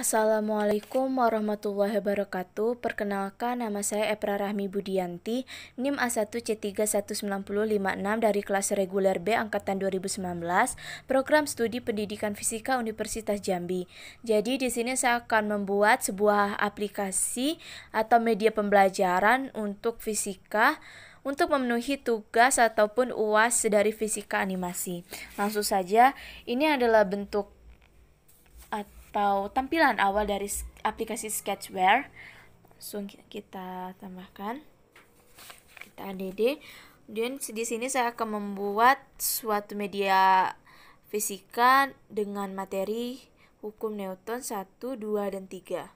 Assalamualaikum warahmatullahi wabarakatuh. Perkenalkan nama saya Epra Rahmi Budianti, NIM A1C319056 dari kelas reguler B angkatan 2019, program studi pendidikan fisika Universitas Jambi. Jadi di sini saya akan membuat sebuah aplikasi atau media pembelajaran untuk fisika untuk memenuhi tugas ataupun UAS dari fisika animasi. Langsung saja, ini adalah bentuk atau tampilan awal dari aplikasi Sketchware. Langsung kita tambahkan. Kita add. Dan di sini saya akan membuat suatu media fisika dengan materi hukum Newton 1, 2, dan 3.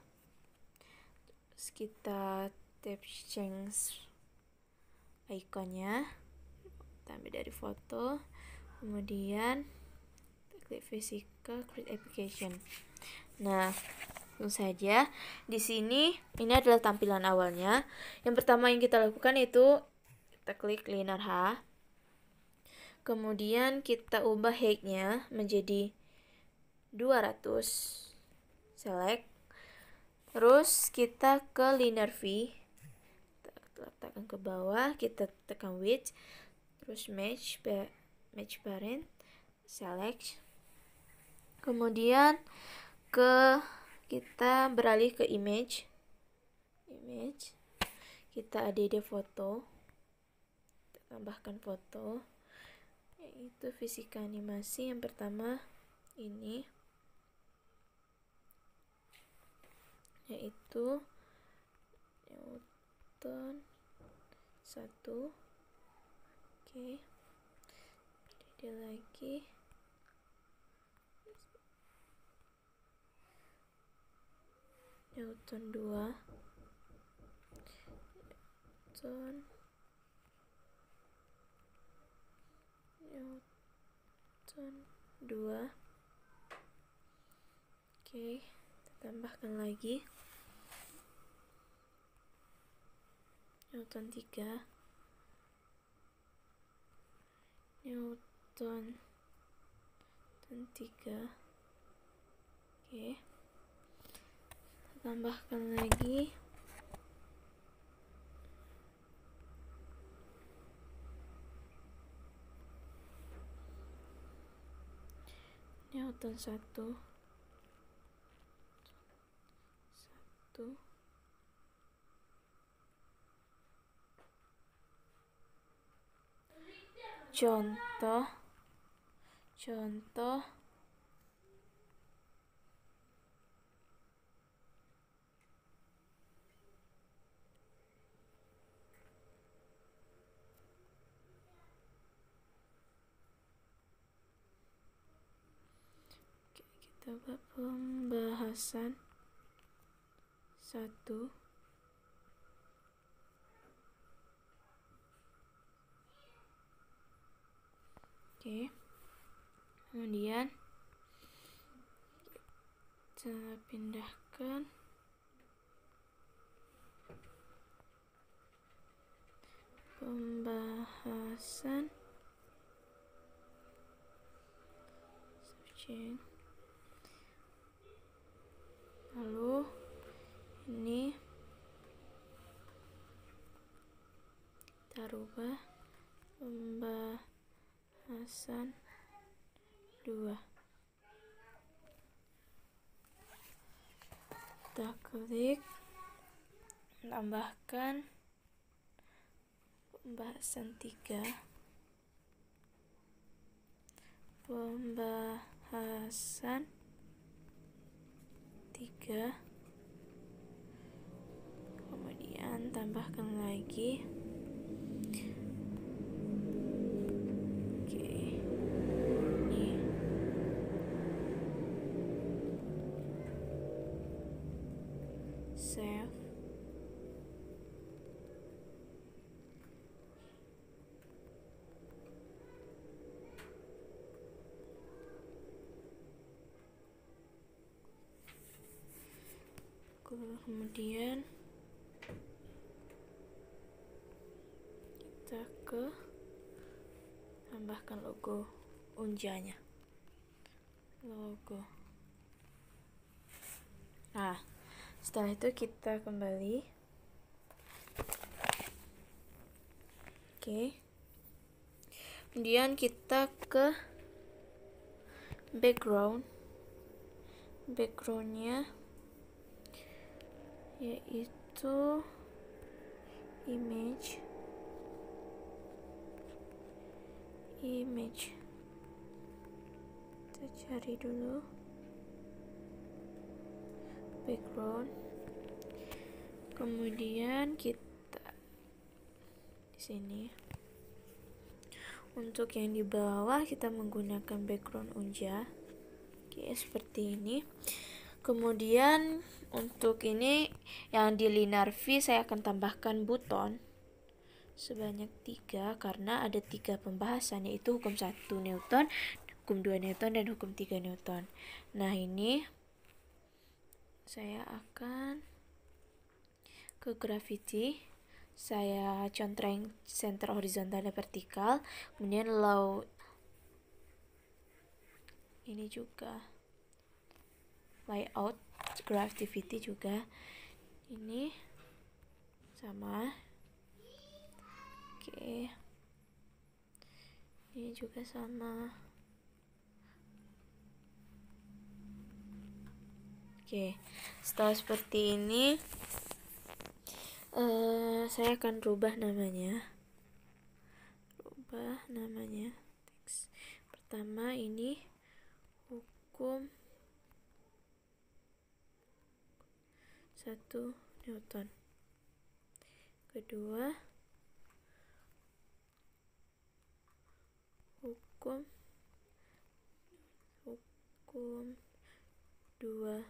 Terus kita tap change ikonnya. Kita ambil dari foto. Kemudian klik fisika, klik application. Nah, langsung saja di sini ini adalah tampilan awalnya. Yang pertama yang kita lakukan itu kita klik linear H. Kemudian kita ubah height-nya menjadi 200. Select. Terus kita ke linear V. Kita letakkan ke bawah, kita tekan width. Terus match match parent. Select. Kemudian ke kita beralih ke image. Image. Kita add foto. Kita tambahkan foto. Yaitu fisika animasi. Yang pertama ini. Yaitu Newton. Satu. Oke. Okay. lagi Newton 2 Newton. Newton 2 Oke, kita tambahkan lagi. Newton 3 Newton. Newton 3 Oke tambahkan lagi. Newton satu. Satu. Contoh. Contoh coba pembahasan. Satu. Oke. Kemudian kita pindahkan. Pembahasan. Searching lalu ini kita rubah pembahasan dua. Kita klik tambahkan pembahasan tiga. Pembahasan tiga kemudian tambahkan lagi oke ini save kemudian kita ke tambahkan logo unjanya. Logo. Nah setelah itu kita kembali. Oke. Kemudian kita ke background. Backgroundnya yaitu image image. Kita cari dulu. Background. Kemudian kita di sini. Untuk yang di bawah kita menggunakan background unja. Oke seperti ini kemudian untuk ini yang di linear V saya akan tambahkan buton. Sebanyak tiga karena ada tiga pembahasan yaitu hukum satu Newton hukum 2 Newton dan hukum 3 Newton. Nah ini saya akan ke gravity saya contreng center horizontal dan vertikal. Kemudian law ini juga layout gravity juga. Ini sama. Oke. Ini juga sama. Oke, setelah seperti ini, uh, saya akan rubah namanya. Rubah namanya. Pertama ini hukum satu Newton. Kedua hukum hukum dua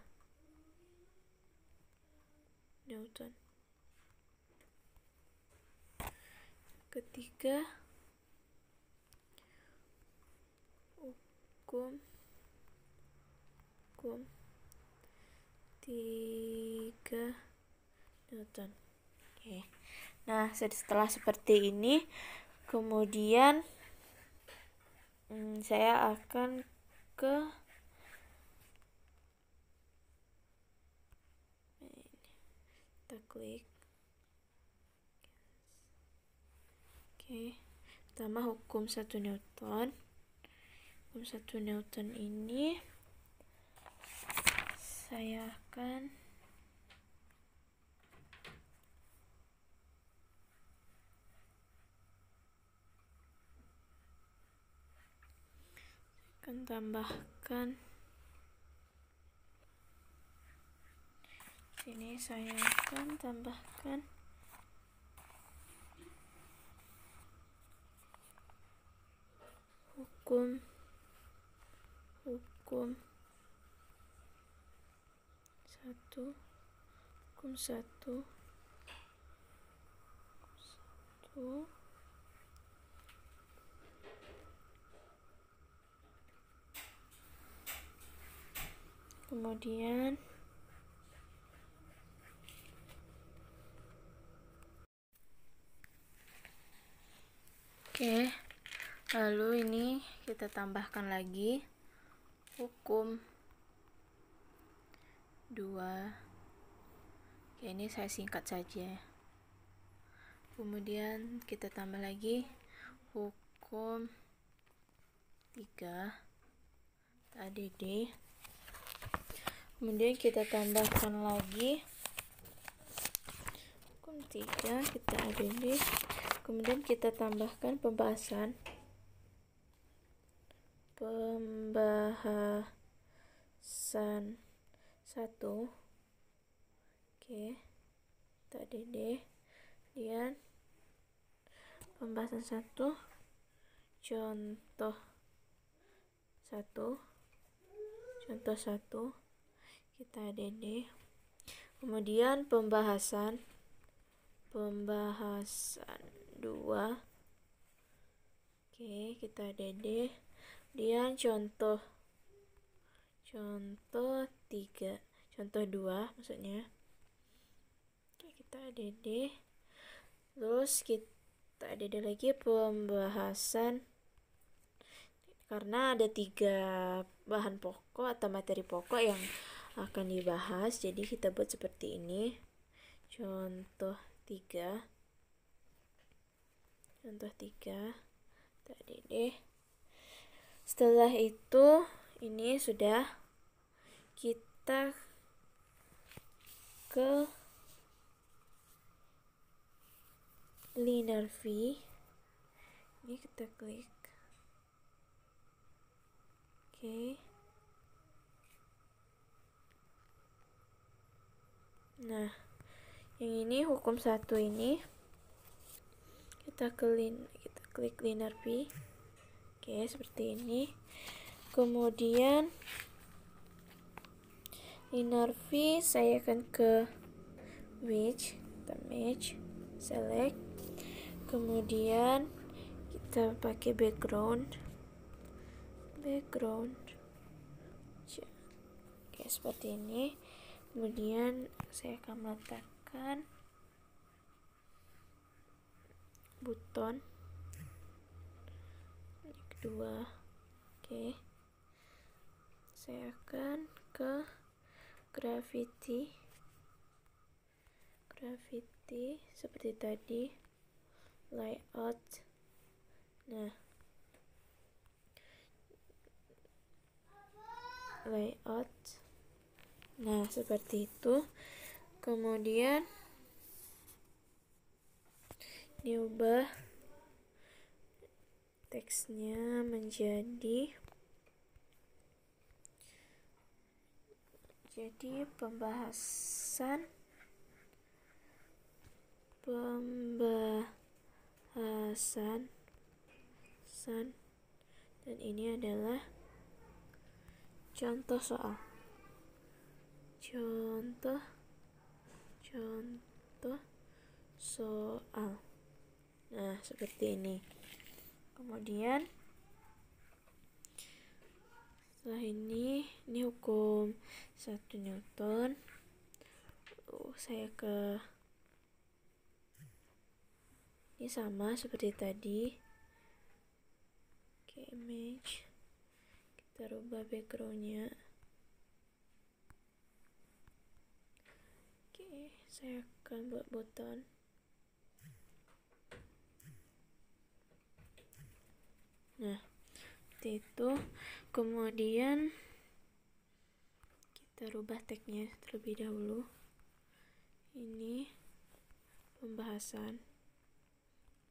Newton. Ketiga, hukum hukum tiga Newton. Oke. Nah, setelah seperti ini, kemudian hmm, saya akan ke kita klik oke pertama hukum satu Newton hukum satu Newton ini saya akan akan tambahkan. Sini saya akan tambahkan. Hukum. Hukum. Satu. Hukum satu. Satu kemudian Oke, lalu ini kita tambahkan lagi hukum 2. Oke, ini saya singkat saja. Kemudian kita tambah lagi hukum 3 ADD. Kemudian kita tambahkan lagi. Hukum 3 kita ADD kemudian kita tambahkan pembahasan. Pembahasan satu. Oke kita dede kemudian pembahasan satu. Contoh satu. Contoh satu kita dede. Kemudian pembahasan pembahasan dua. Oke kita dede. Kemudian contoh contoh tiga. Contoh dua maksudnya. Oke kita dede. Terus kita dede lagi pembahasan. Karena ada tiga bahan pokok atau materi pokok yang akan dibahas. Jadi kita buat seperti ini. Contoh 3 contoh 3 tadi deh. Setelah itu ini sudah kita ke linear V. Ini kita klik. Oke. okay. Nah yang ini hukum satu ini. Kita klik kita klik linear V oke seperti ini. Kemudian linear V saya akan ke which kita select. Kemudian kita pakai background. Background. Oke seperti ini kemudian saya akan meletakkan buton. Kedua oke. Saya akan ke gravity gravity seperti tadi layout. Nah layout nah seperti itu. Kemudian diubah teksnya menjadi jadi pembahasan pembahasan Hasan San dan ini adalah contoh soal contoh contoh soal. Nah seperti ini. Kemudian setelah ini ini hukum. Satu Newton. Uh, saya ke ini sama seperti tadi. Oke image. Kita rubah backgroundnya oke saya akan buat button nah seperti itu. Kemudian kita rubah tagnya terlebih dahulu. Ini pembahasan.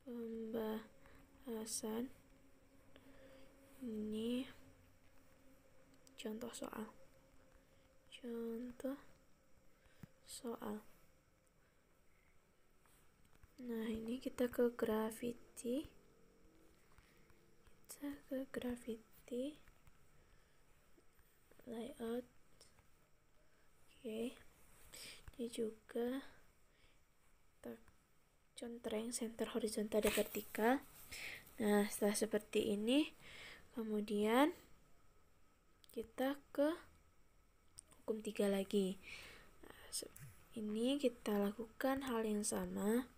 Pembahasan. Ini contoh soal. Contoh soal. Nah ini kita ke gravity kita ke gravity layout. Oke. Okay. ini juga contreng center horizontal dan vertikal. Nah setelah seperti ini kemudian kita ke hukum tiga lagi ini kita lakukan hal yang sama.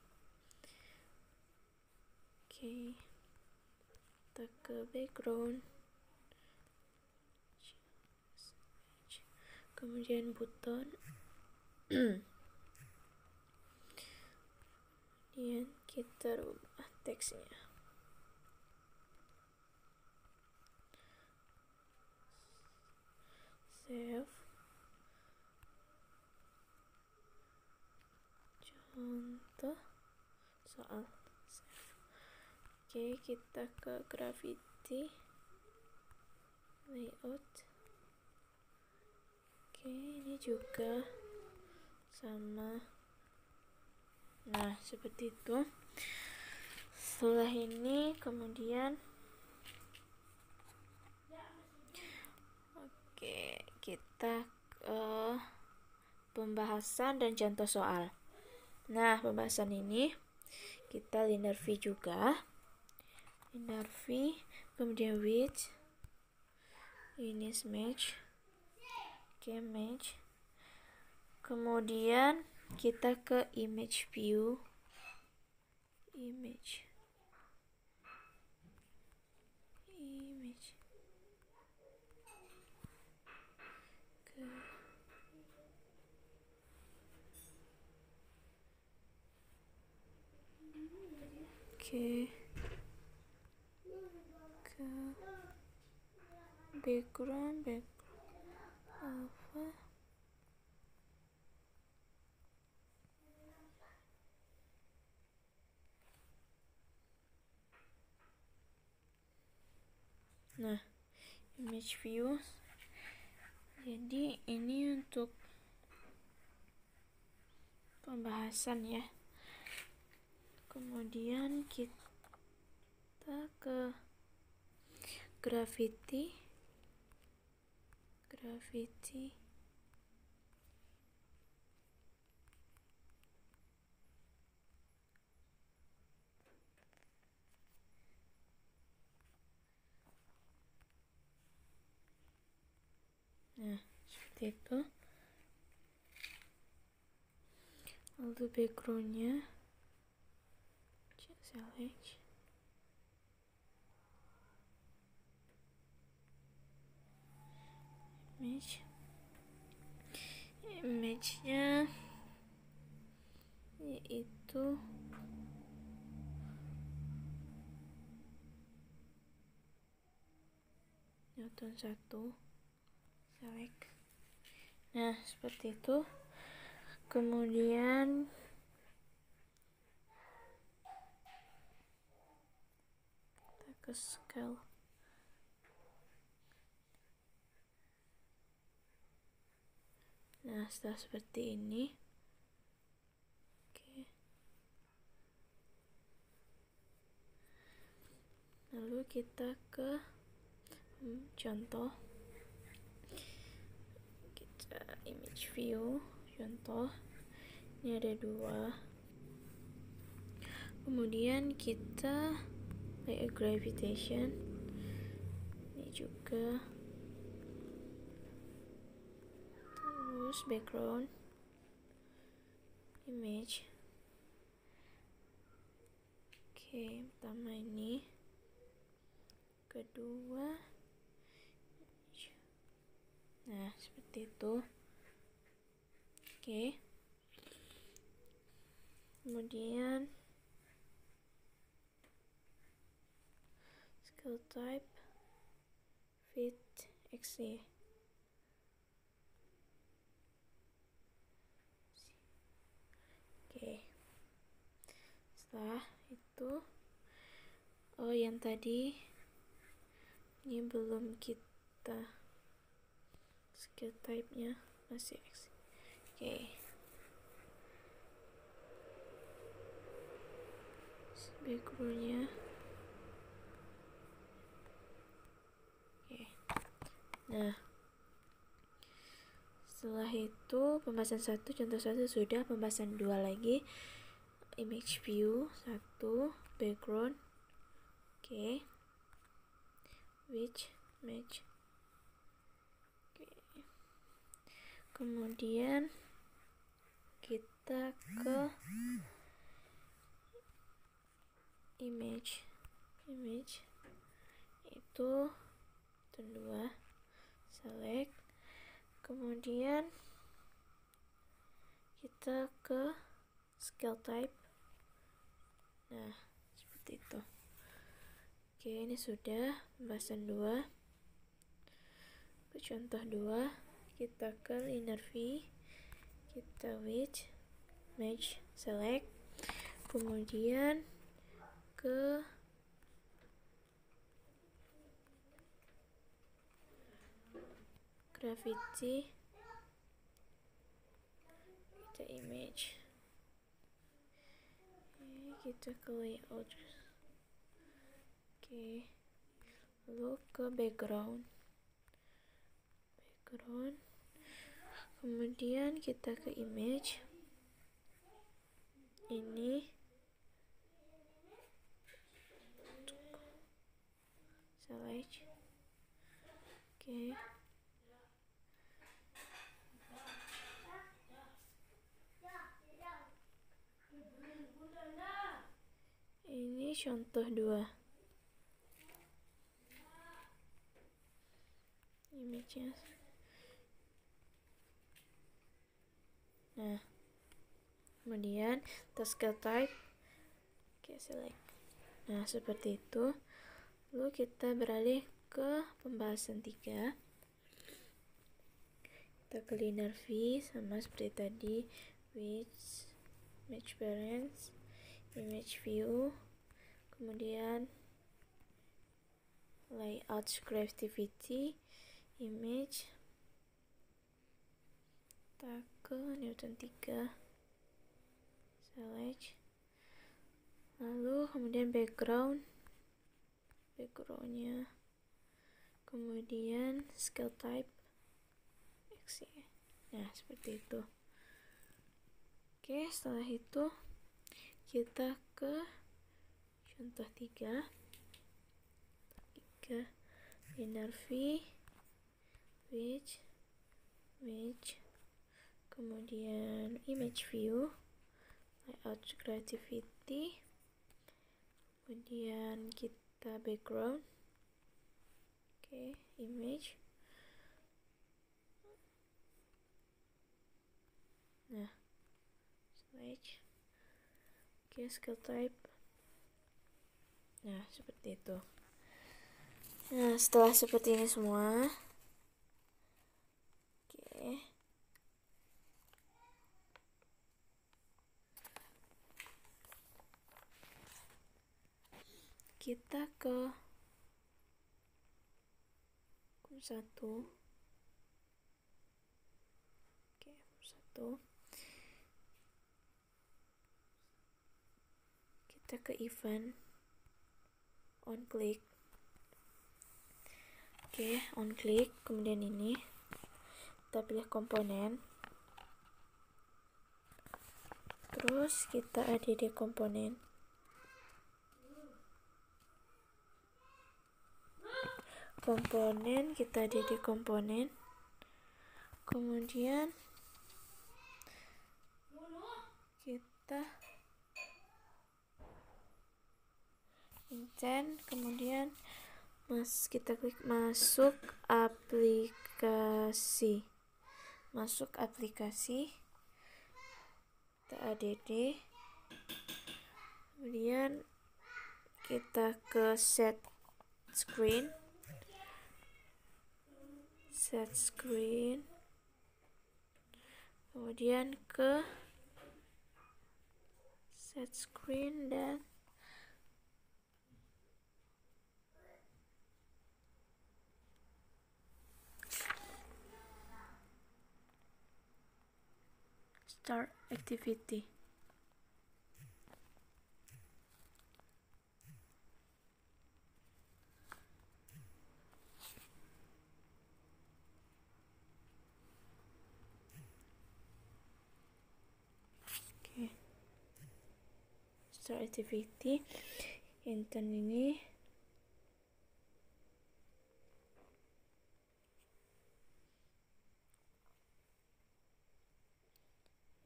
Oke. Kita ke background. Kemudian button. Kemudian kita rubah teksnya. Save contoh soal oke kita ke gravity layout. Oke ini juga sama. Nah seperti itu. Setelah ini kemudian oke kita ke pembahasan dan contoh soal nah pembahasan ini kita linear V juga. Linear V kemudian width ini match oke match. Kemudian kita ke image view. Image image ke Oke. Ke background background apa? Nah, image view. Jadi ini untuk pembahasan ya kemudian kita ke gravity gravity nah seperti itu. Lalu backgroundnya select image. Image-nya yaitu Newton 1 select. Nah seperti itu. Kemudian kita ke nah setelah seperti ini oke. Lalu kita ke hmm, contoh. Kita image view contoh. Ini ada dua. Kemudian kita kayak gravitation. Ini juga. Terus background. Image. Oke pertama ini. Kedua. Nah seperti itu. Oke. Kemudian skill type fit exe. Oke. Setelah itu oh yang tadi ini belum kita skill type-nya masih exe Oke. Backgroundnya. Oke. Nah. Setelah itu pembahasan satu contoh satu sudah pembahasan dua lagi image view satu background oke okay. which match oke okay. kemudian kita ke image image itu dua select kemudian kita ke scale type. Nah seperti itu. Oke ini sudah pembahasan dua. Ke contoh dua kita ke inner V kita which match select. Kemudian ke gravity kita image. Kita ke layout. Oke lalu ke background. Background. Kemudian kita ke image. Ini. Select oke. okay. Ini contoh dua. Image-nya. Nah kemudian task type. Oke select. Nah, seperti itu. Lalu kita beralih ke pembahasan 3. Kita linear V sama seperti tadi, which match parents, image view, kemudian layout creativity, image, kita ke Newton 3, select, lalu kemudian background backgroundnya. Kemudian scale type X nah seperti itu. Oke setelah itu kita ke contoh 3 3 linear V. Which? Which? Kemudian image view. Layout creativity. Kemudian kita background. Oke okay, image. Nah slash oke okay, type nah seperti itu. Nah setelah seperti ini semua oke. Kita ke satu. Oke satu. Kita ke event on click oke on click kemudian ini. Kita pilih komponen. Terus kita add komponen. Komponen kita di komponen. Kemudian kita intent kemudian mas kita klik masuk aplikasi. Masuk aplikasi. Kita kemudian kita ke set screen. Set screen. Kemudian ke set screen dan start activity. Start activity. Intern ini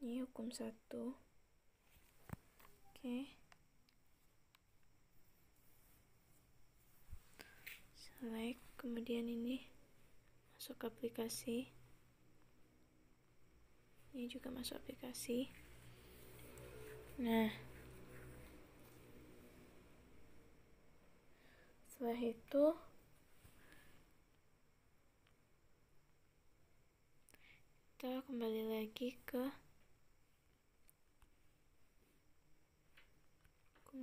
ini hukum satu. Oke. Okay. select kemudian ini masuk aplikasi. Ini juga masuk aplikasi. Nah. Setelah itu kita kembali lagi ke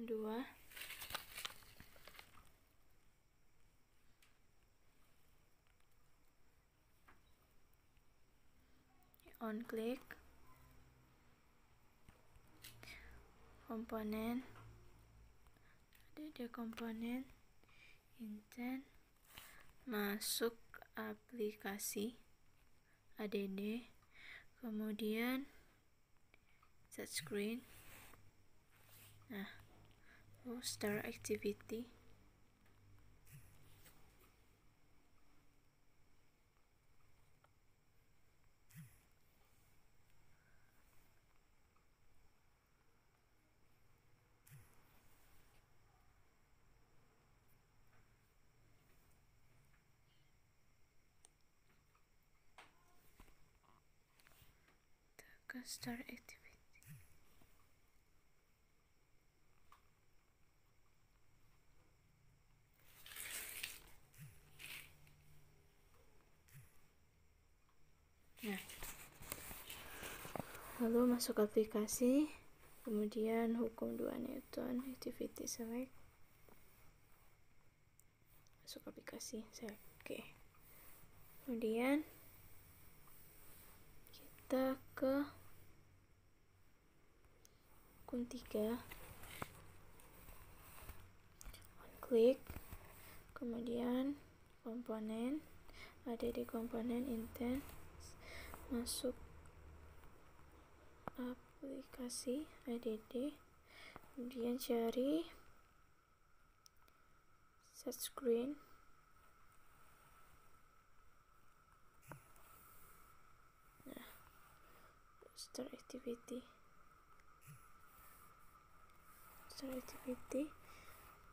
2 on click. Komponen. Ada dia komponen. Intent. Masuk aplikasi. Add kemudian set screen. Nah start activity. Ke start activity lalu masuk aplikasi kemudian hukum 2 Newton activity select masuk aplikasi select oke okay. kemudian kita ke hukum 3 on klik kemudian komponen ada di komponen intent masuk aplikasi add kemudian cari set screen. Nah start activity. Start activity.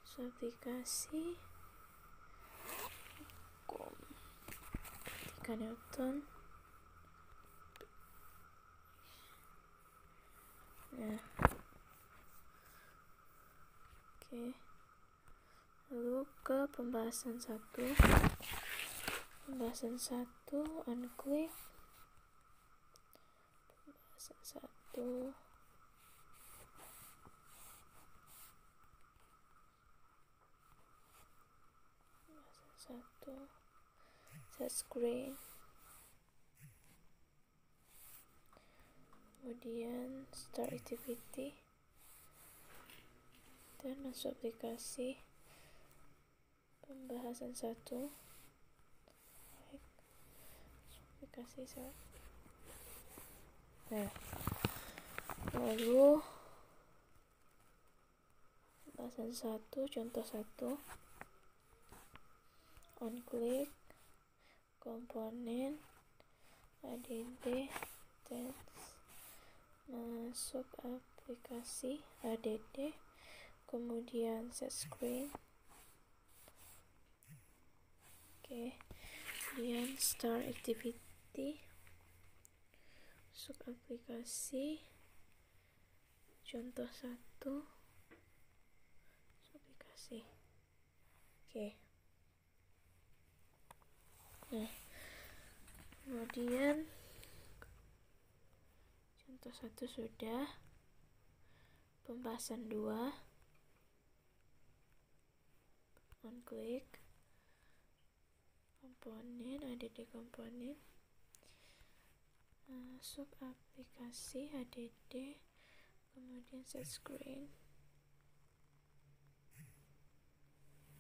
So aplikasi kom. 3 Newton nah oke. Lalu ke pembahasan satu. Pembahasan satu unclick. Pembahasan satu. Pembahasan satu. Set screen kemudian start activity. Dan masuk aplikasi pembahasan satu. Aplikasi satu. Nah lalu pembahasan satu contoh satu. On click komponen add text masuk aplikasi add kemudian set screen. Oke kemudian start activity masuk aplikasi contoh satu aplikasi. Oke. Nah kemudian contoh satu sudah. Pembahasan dua. On klik. Komponen ada di komponen. Masuk aplikasi add kemudian set screen.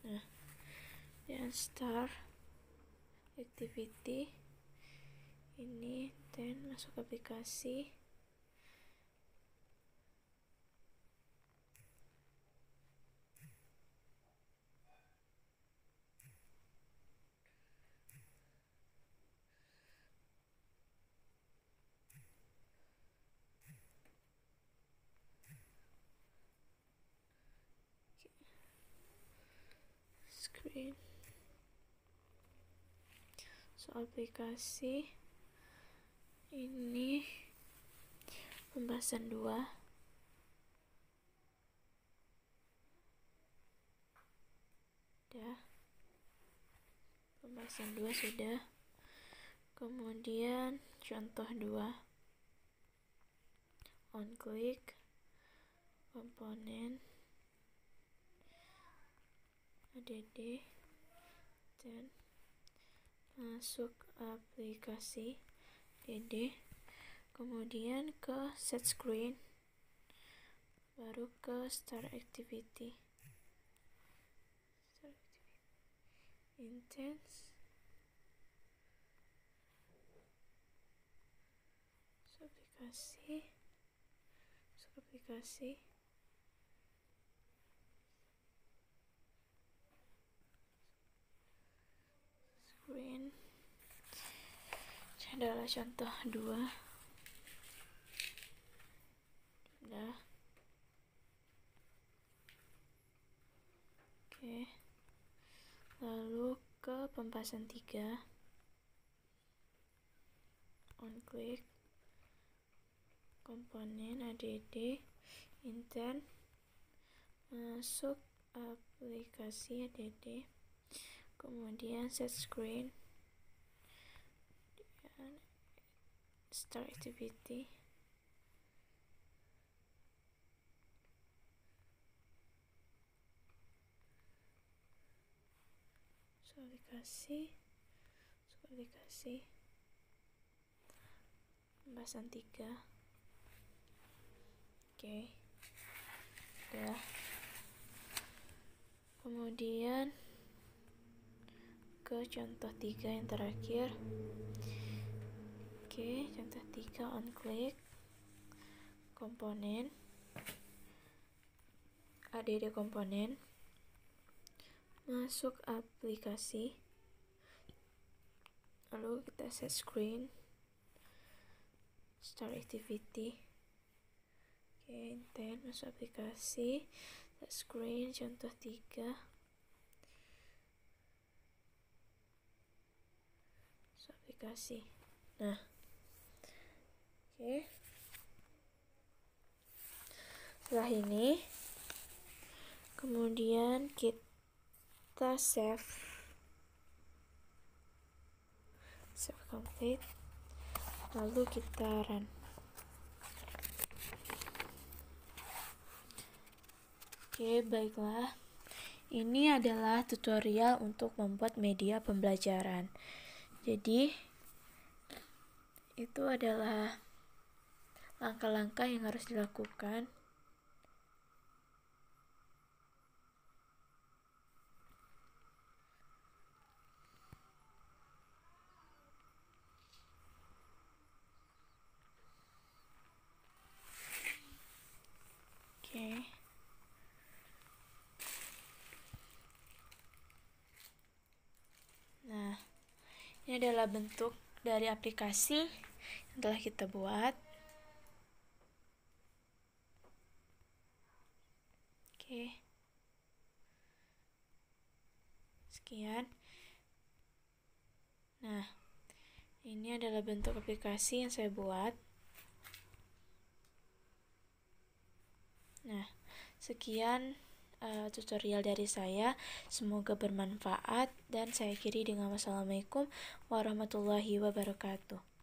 Nah dan start activity. Ini dan masuk aplikasi screen so aplikasi ini pembahasan dua. Sudah. Pembahasan dua sudah. Kemudian contoh dua. On click komponen add dan masuk aplikasi add kemudian ke set screen baru ke start activity. Start activity. Intense. Aplikasi. Aplikasi screen ini adalah contoh dua. Udah oke. Lalu ke pembahasan tiga. On click komponen add intent masuk aplikasi add kemudian set screen. Start activity. So dikasih. So dikasih. Pembahasan tiga. Oke. Okay. udah. Kemudian ke contoh tiga yang terakhir. Oke contoh tiga on click. Komponen. Add komponen. Masuk aplikasi. Lalu kita set screen. Start activity. Oke masuk aplikasi. Set screen contoh 3 aplikasi nah. Oke. Setelah ini kemudian kita save. Save complete. Lalu kita run. Oke baiklah. Ini adalah tutorial untuk membuat media pembelajaran. Jadi itu adalah langkah-langkah yang harus dilakukan. Nah ini adalah bentuk dari aplikasi yang telah kita buat. Oke. Sekian. Nah ini adalah bentuk aplikasi yang saya buat. Nah, sekian uh, tutorial dari saya. Semoga bermanfaat dan saya akhiri dengan wassalamualaikum warahmatullahi wabarakatuh.